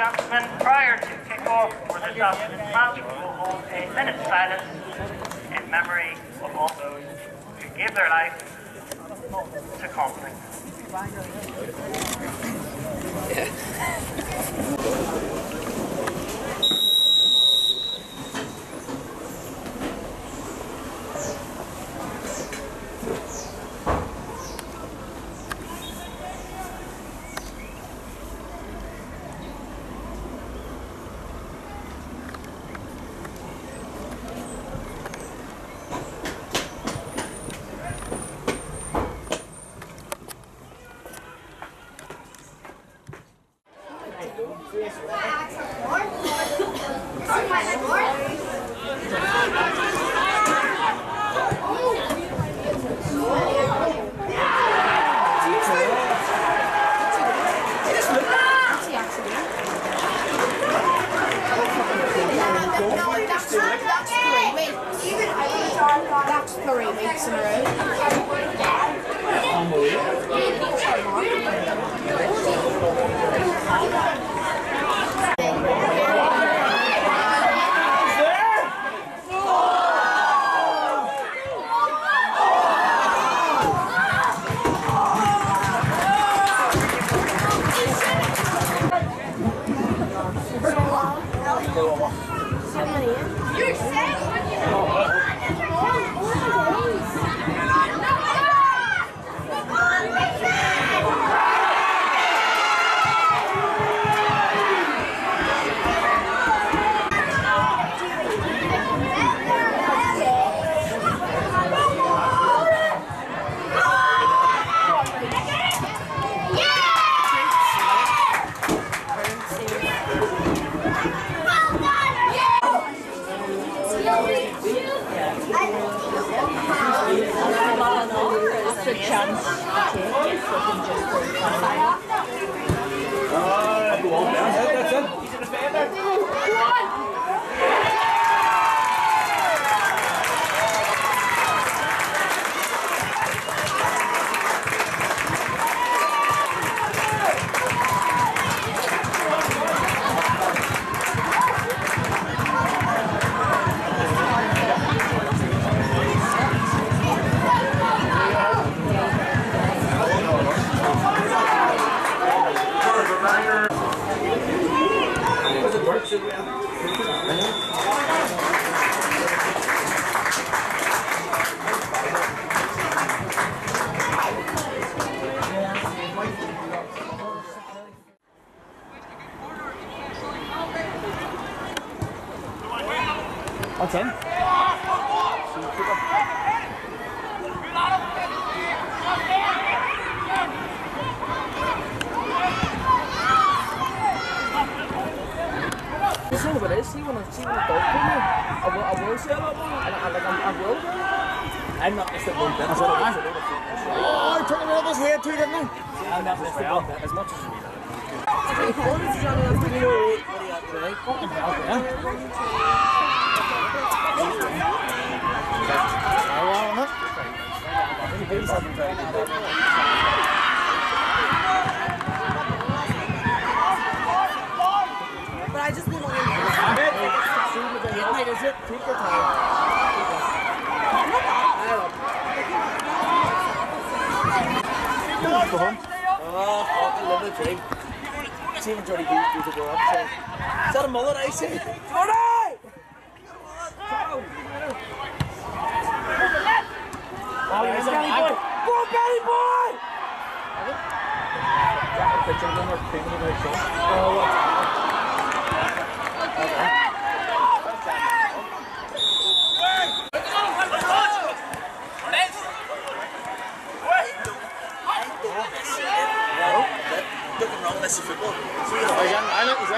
Gentlemen, prior to kickoff for this afternoon's match, we will hold a minute's silence in memory of all those who gave their life to conflict. That's three weeks in a row. That's a chance to take if we can just go hè? hem. pada sini mana sini mana tahu pun ni. the abu siapa pun I. Oh, I took a lot of his hair not as much as you. Up to your what are you to today? Fucking. I want it. He's having very good. But I just want to Wait, is it? Take your time. Oh, fucking love the dream. See when Johnny Booth goes to go up, so. Is that a mullet I see? Johnny! Oh, yes, Belly boy! Go, Belly boy! Picture of them or creaming in their show. Oh? Nothing wrong with this in football. He's in, I look, he's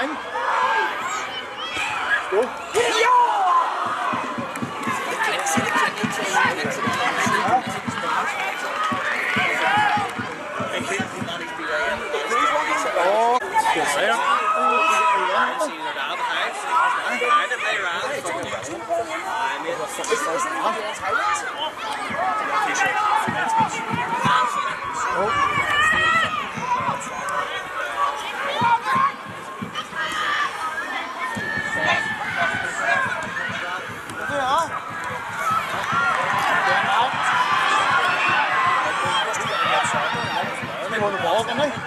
やばい。